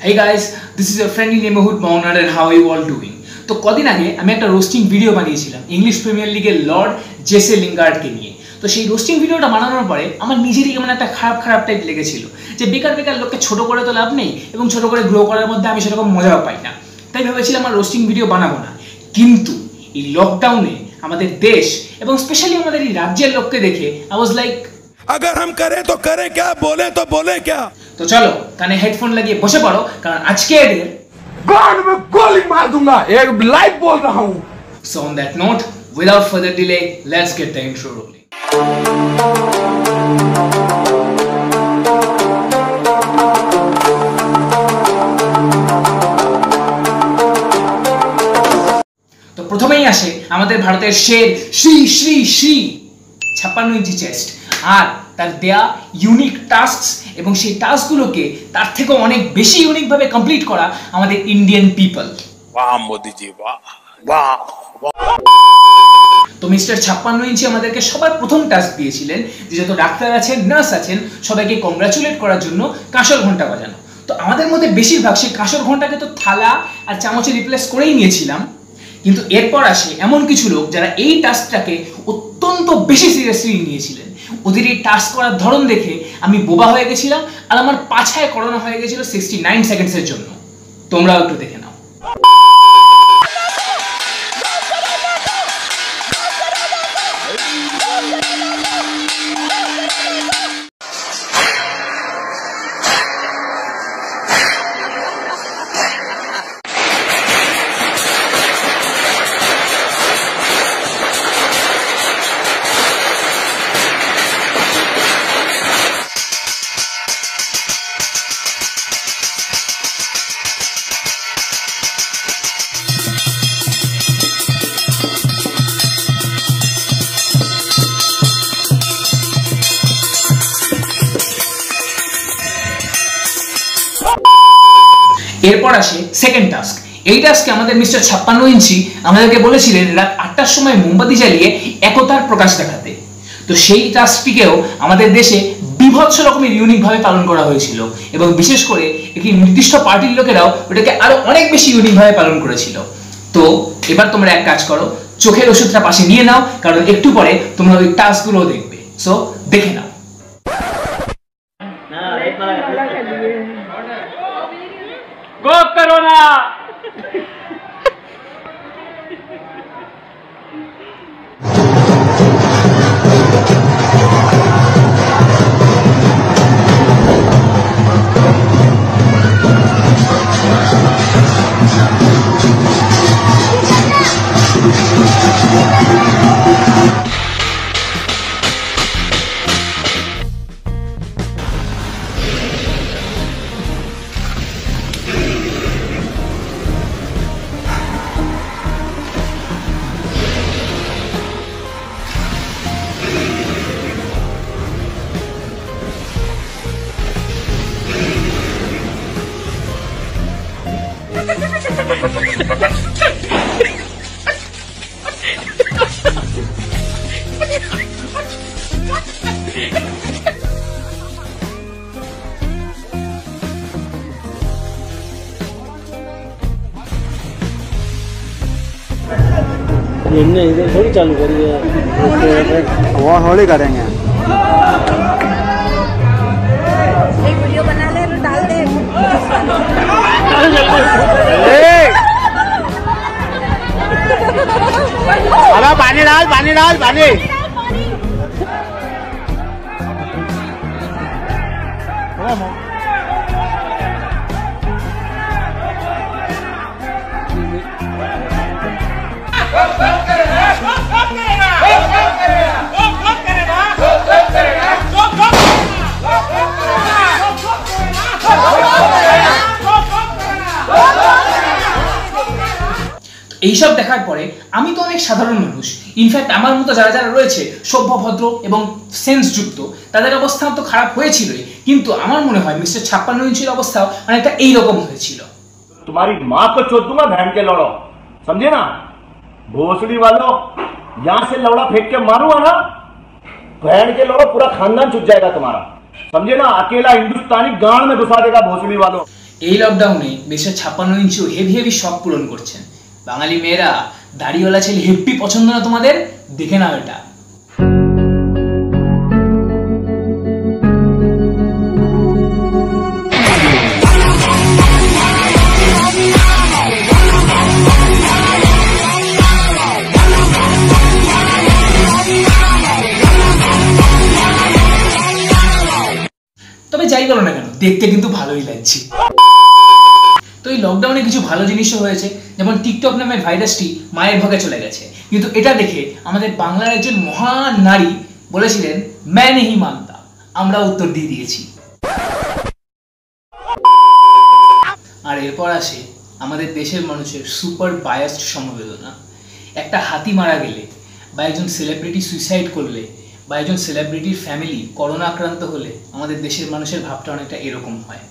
Hey guys, this is your friendly neighborhood Maunar and how are you all doing? তো কদিন আগে আমি একটা রোস্টিং ভিডিও বানিয়েছিলাম ইংলিশ প্রিমিয়ার লিগের লর্ড জেসে লিঙ্গার্ডকে নিয়ে তো সেই রোস্টিং ভিডিওটা বানানোর পরে আমার নিজেরই কেমন একটা খারাপ খারাপ টাইপ লেগেছিল যে বেকার বেকার লোককে ছোট করে তো লাভ নেই এবং ছোট করে গ্রো করার মধ্যে আমি সেরকম মজাও পাই না তাই ভেবেছিলাম আমার রোস্টিং ভিডিও বানাবো না কিন্তু এই লকডাউনে আমাদের দেশ এবং স্পেশালি আমাদের এই রাজ্যের লোককে দেখে আই ওয়াজ লাইক अगर हम करें तो करें क्या बोले तो बोले क्या তো চলো কানে হেডফোন লাগিয়ে বসে পড়ো কারণ আজকে এদের गांड में गोली मार दूंगा एक लाइव बोल रहा हूँ So on that note, without further delay, let's get the intro rolling. তো প্রথমেই আসে আমাদের ভারতের শের শ্রী শ্রী শ্রী ছাপ্পান্ন ইঞ্চি চেস্ট আর তার দেয়া ইউনিক টাস্ক এবং সেই টাস্কগুলোকে তার থেকে অনেক বেশি ইউনিকভাবে কমপ্লিট করা আমাদের ইন্ডিয়ান পিপল বাহ বাহ বাহ তো মিস্টার ছাপ্পান্ন ইঞ্চি আমাদেরকে সবার প্রথম টাস্ক দিয়েছিলেন যে যত ডাক্তার আছেন নার্স আছেন সবাইকে কংগ্রাচুলেট করার জন্য কাঁসর ঘণ্টা বাজানো। তো আমাদের মধ্যে বেশিরভাগ সেই কাঁসর ঘন্টাকে তো থালা আর চামচে রিপ্লেস করেই নিয়েছিলাম। কিন্তু এরপর আসে এমন কিছু লোক যারা এই টাস্কটাকে অত্যন্ত বেশি সিরিয়াসলি নিয়েছিলেন। ওদের এই টাস্ক করার ধরন দেখে আমি বোবা হয়ে গেছিলাম আর আমার পাছায় করোনা হয়ে গেছিল সিক্সটি নাইন সেকেন্ডসের জন্য। তোমরাও একটু দেখে নাও। এরপর আসে সেকেন্ড টাস্ক এই টাস্কে আমাদের মিস্টার ছাপ্পান্ন ইঞ্চি আমাদেরকে বলেছিলেন, রাত আটটার সময় মোমবাতি জ্বালিয়ে একতার প্রকাশ দেখাতে। তো সেই টাস্কটিকেও আমাদের দেশে বিভৎস রকমের ইউনিক ভাবে পালন করা হয়েছিল এবং বিশেষ করে একটি নির্দিষ্ট পার্টির লোকেরাও ওটাকে আরও অনেক বেশি ইউনিক ভাবে পালন করেছিল। তো এবার তোমরা এক কাজ করো, চোখের ওষুধটা পাশে নিয়ে নাও, কারণ একটু পরে তোমরা ওই টাস্কগুলো দেখবে। সো দেখে নাও। गो करोना हमने इधर थोड़ी चालू करी है। वो होली करेंगे। एक वीडियो बना ले डाल दे। अरे पानी डाल पानी डाल पानी। এইসব দেখার পরে আমি তো অনেক সাধারণ মানুষ ইনফ্যাক্ট আমার মতো যারা যারা রয়েছে সভ্য ভদ্র এবং সেন্সযুক্ত তাদের অবস্থা তো খারাপ হয়েছিলই কিন্তু আমার মনে হয় মিস্টার ছাপ্পান্ন ইঞ্চির অবস্থাও অনেকটা এইরকম হয়েছিল तुम्हारी माँ को चोद दूंगा बहन के लौड़ो समझे ना भोसड़ी वालों यहाँ से लौड़ा फेंक के मारूंगा ना बहन के लौड़ो पूरा खानदान छुट जाएगा तुम्हारा समझे ना अकेला हिंदुस्तानी गांड में घुसा देगा भोसड़ी वालों এই লকডাউনে দেশের ছাপ্পান্ন ইঞ্চিও হেভি হেভি শখ পূরণ করছেন বাঙালি মেয়েরা দাড়িওয়ালা ছেলে হেভি পছন্দ না তোমাদের? দেখে নাও এটা। তবে যাই বলো না কেন, দেখতে কিন্তু ভালোই লাগছে। তো এই লকডাউনে কিছু ভালো জিনিসও হয়েছে, যেমন টিকটক নামের ভাইরাসটি মায়ের ভাগে চলে গেছে। কিন্তু এটা দেখে আমাদের বাংলার একজন মহান নারী বলেছিলেন, ম্যান হি মানতা। আমরা উত্তর দিয়ে দিয়েছি। আর এরপর আসে আমাদের দেশের মানুষের সুপার বায়াসড সমবেদনা। একটা হাতি মারা গেলে বা একজন সেলিব্রিটি সুইসাইড করলে বা একজন সেলিব্রিটির ফ্যামিলি করোনা আক্রান্ত হলে আমাদের দেশের মানুষের ভাবটা অনেকটা এরকম হয়।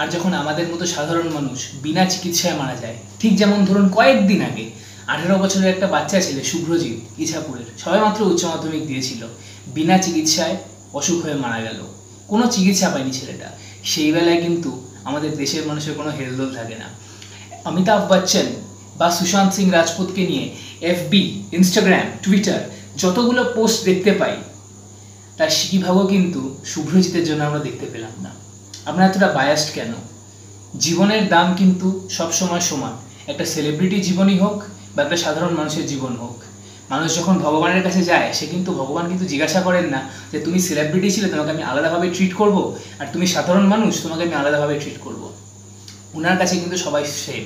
আর যখন আমাদের মতো সাধারণ মানুষ বিনা চিকিৎসায় মারা যায়, ঠিক যেমন ধরুন কয়েকদিন আগে, আঠেরো বছরের একটা বাচ্চা ছেলে, শুভ্রজিৎ, ইছাপুরের, সবেমাত্র উচ্চ মাধ্যমিক দিয়েছিল, বিনা চিকিৎসায় অসুখ হয়ে মারা গেল। কোনো চিকিৎসা পায়নি ছেলেটা। সেই বেলায় কিন্তু আমাদের দেশের মানুষের কোনো হেলদোল থাকে না। অমিতাভ বচ্চন বা সুশান্ত সিং রাজপুতকে নিয়ে এফবি ইনস্টাগ্রাম টুইটার যতগুলো পোস্ট দেখতে পাই, তার সিকিভাগও কিন্তু শুভ্রজিতের জন্য আমরা দেখতে পেলাম না। আমরা এতটা বায়াসড কেন? জীবনের দাম কিন্তু সবসময় সমান। একটা সেলিব্রিটি জীবনই হোক বা একটা সাধারণ মানুষের জীবন হোক। মানুষ যখন ভগবানের কাছে যায়, সে কিন্তু ভগবান কিন্তু জিজ্ঞাসা করেন না যে, তুমি সেলিব্রিটি ছিলে, তোমাকে আমি আলাদাভাবে ট্রিট করব? আর তুমি সাধারণ মানুষ, তোমাকে আমি আলাদাভাবে ট্রিট করব? ওনার কাছে কিন্তু সবাই সেম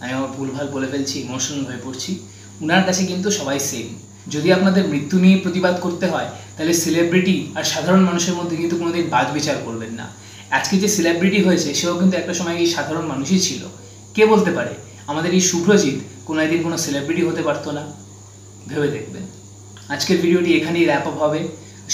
আমি আমার ভুলভাল বলে ফেলছি ইমোশনাল হয়ে পড়ছি। উনার কাছে কিন্তু সবাই সেম যদি আপনাদের মৃত্যু নিয়ে প্রতিবাদ করতে হয়, তাহলে সেলিব্রিটি আর সাধারণ মানুষের মধ্যে কিন্তু কোনোদিন বাদ বিচার করবেন না। আজকে যে সেলিব্রিটি হয়েছে, সেও কিন্তু একটা সময় এই সাধারণ মানুষই ছিল। কে বলতে পারে? আমাদের এই শুভ্রজিৎ, কোনো একদিন কোনো সেলিব্রিটি হতে পারতো না। ভেবে দেখবেন। আজকের ভিডিওটি এখানেই র্যাপ আপ হবে।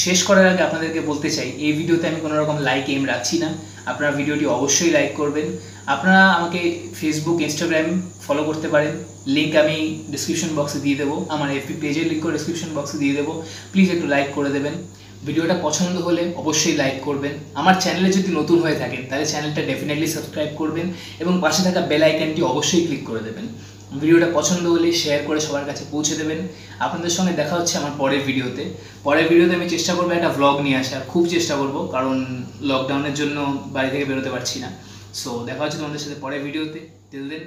শেষ করার আগে আপনাদেরকে বলতে চাই, এই ভিডিওতে আমি কোনো রকম লাইক এম রাখছি না। আপনারা ভিডিওটি অবশ্যই লাইক করবেন। আপনারা আমাকে ফেসবুক ইনস্টাগ্রাম ফলো করতে পারেন। লিঙ্ক আমি ডিসক্রিপশন বক্সে দিয়ে দেবো। আমার এফবি পেজের লিঙ্কও ডিসক্রিপশন বক্সে দিয়ে দেবো। প্লিজ একটু লাইক করে দেবেন। ভিডিওটা পছন্দ হলে অবশ্যই লাইক করবেন। আমার চ্যানেলে যদি নতুন হয়ে থাকেন, তাহলে চ্যানেলটা ডেফিনেটলি সাবস্ক্রাইব করবেন এবং পাশে থাকা বেল আইকনটি অবশ্যই ক্লিক করে দেবেন। ভিডিওটা পছন্দ হলে শেয়ার করে সবার কাছে পৌঁছে দেবেন। আপনাদের সঙ্গে দেখা হচ্ছে আমার পরের ভিডিওতে। পরের ভিডিওতে আমি চেষ্টা করব একটা ভ্লগ নিয়ে আসার, খুব চেষ্টা করব, কারণ লকডাউনের জন্য বাড়ি থেকে বেরোতে পারছি না। সো দেখা হচ্ছে তোমাদের সাথে পরের ভিডিওতে। Till then